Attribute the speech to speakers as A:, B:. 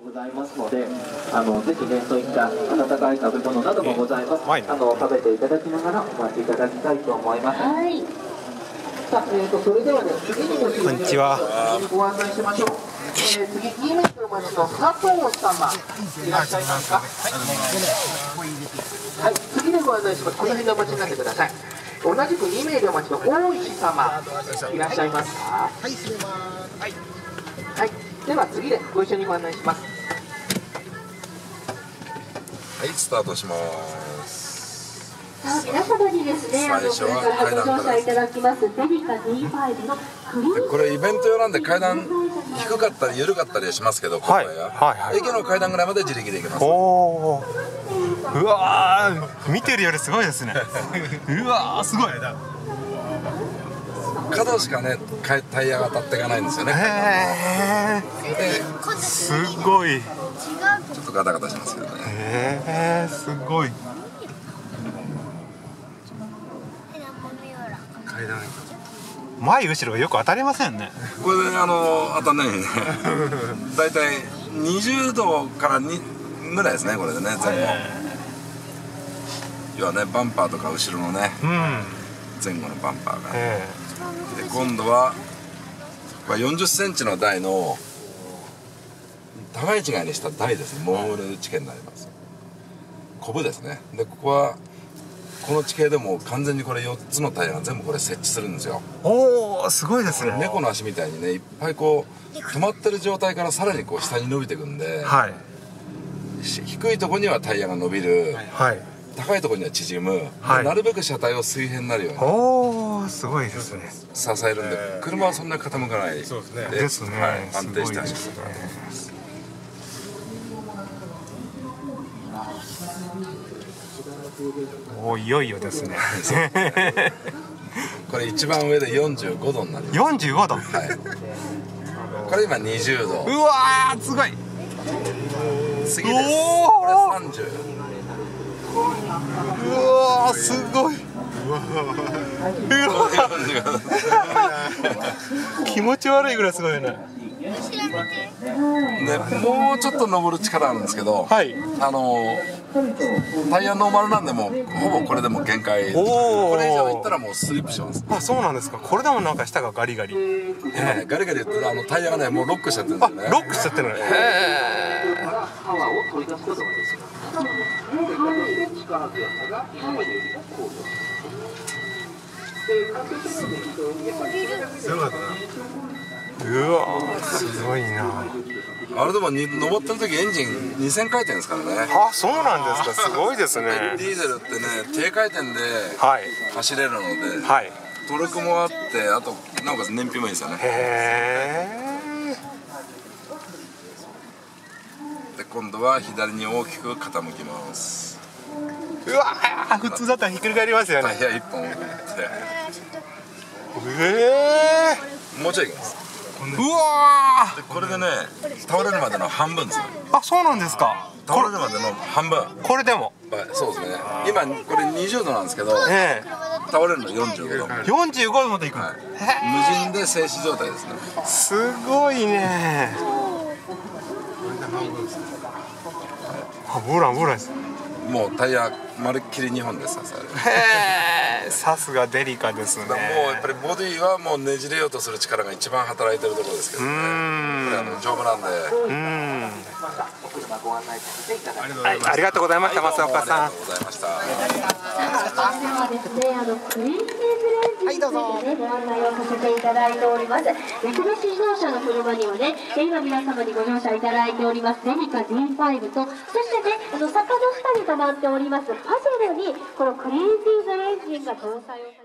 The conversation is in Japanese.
A: ございますので、あのぜひねそういった温かい食べ物などもございます。あの食べていただきながらお待ちいただきたいと思います。はい。さあ、えっ、とそれではね次にご案内しましょう。えー、次2名の町の佐藤様いらっしゃいますか？はい。次でご案内します。この辺でお待ちになってください。同じく2名でお待ちの大石様いらっしゃいますか？はい。はい。では次でご一緒にご案内します。
B: はい、スタートします。
C: さあ皆様にですね、あのこれからご乗車いただきますデリカ D5 のクリーン
B: でこれイベント用なんで階段低かったり緩かったりしますけど、今回は、
D: はいはい。
B: 駅の階段ぐらいまで自力で行けます。
D: おおうわー。見てるよりすごいですね。うわーすごい
B: 角しかね、タイヤが当たっていかないんですよね。
D: へえすごい
B: ちょっとガタガタしますけどね。
D: へえすごい階段前後ろがよく当たりませんね
B: これであの当たんないね。だいたい20度から2ぐらいですね、これでね、前後。要はね、バンパーとか後ろのね、
D: うん
B: 前後のバンパーが。
D: え
B: で今度はこれ40センチの台の互い違いにした台ですね。モーグル地形になります。コブですね。でここはこの地形でも完全にこれ4つのタイヤが全部これ設置するんですよ。
D: えおおすごいですね。
B: 猫の足みたいにねいっぱいこう止まってる状態からさらにこう下に伸びていくんで、
D: はい。
B: し低いところにはタイヤが伸びる。
D: はい
B: 高いところには縮む、
D: はい。
B: なるべく車体を水平になるように。
D: おおすごいですね。
B: 支えるんで。車はそんなに傾かない。そうですね。
D: ですね、
B: はい、安定して
D: すごい
B: 走る
D: ですね。おいよいよですね。
B: これ一番上で45度になります。
D: 45度？
B: はい。これ今20度。
D: うわーすごい。
B: 次です。
D: お
B: これ
D: ー
B: 30
D: うわーすごい。うわ気持ち悪いぐらいすごいね。
B: でもうちょっと登る力あるんですけど、
D: はい。
B: あのタイヤノーマルなんでもうほぼこれでも限界。これ以上いったらもうスリップします。
D: あそうなんですか。これでもなんか下がガリガリ。
B: 今ねガリガリ言ってあのタイヤがねもうロックしちゃってるんです
D: あ
B: よね。
D: ロックしちゃってるへえ
A: パワーを取り出すことがです。が今までよりも向上します。で、関やっぱり
D: うわーすごいな。
B: あれでもに登ってる時エンジン2000回転ですからね。
D: あそうなんですか。すごいですね。
B: ディーゼルってね低回転で
D: はい。
B: 走れるので、
D: はい。
B: トルクもあってあとなおかつ燃費もいいですよね。
D: へえ
B: で今度は左に大きく傾きます。
D: うわー普通だったらひっくり返りますよね。
B: タイヤ1本置いて。
D: え
B: もうちょい行きます
D: えうわ
B: でこれでね倒れるまでの半分です
D: あそうなんですか。
B: 倒れるまでの半分。
D: これでも。
B: はいそうですね。今これ20度なんですけど
D: え
B: 倒れるの45度、
D: え45度までいくの、
B: はい、無人で静止状態ですね。
D: すごいねあブランブランです。
B: もうタイヤまるっきり2本で支える
D: へえさすがデリカですね。
B: もうやっぱりボディはもうねじれようとする力が一番働いてるところですけど
D: う
B: ね
D: ーん。
B: 丈夫なんで。
D: うん。
A: お車ご案内させていただきます。
D: はいありがとうございました。松岡さん
B: ありがとうございました
C: ではいどうぞ。ね、ご案内をさせていただいております。三菱自動車の車にはね、今皆様にご乗車いただいております。デリカ D5 と、そしてね、あの坂の下に止まっております。パジェロにこのクリーンティーズエンジンが搭載を